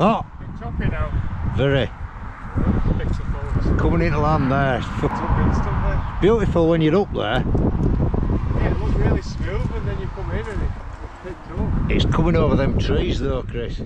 Oh, choppy now. very. Coming into land there. It's eh? beautiful when you're up there. Yeah, it looks really smooth and then you come in and it, it picked up. It's coming over them trees though, Chris.